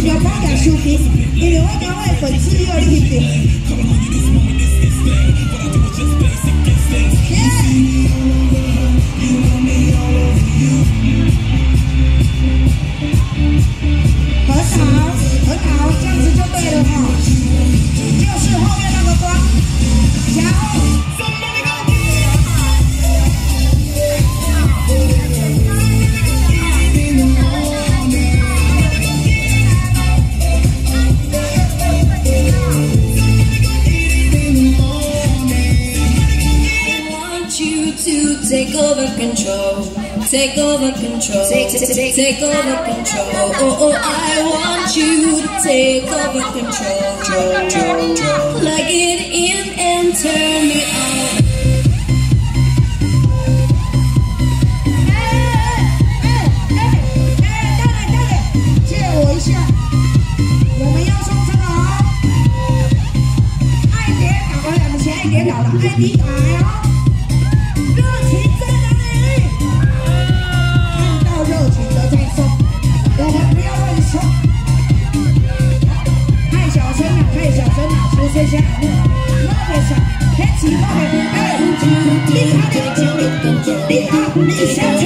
she don't showcase. In the for two years. Yeah. Take over control. Take, take, take, take over control. Oh, oh, oh, I want you to take over control. Plug it in and turn me on. Hey, control.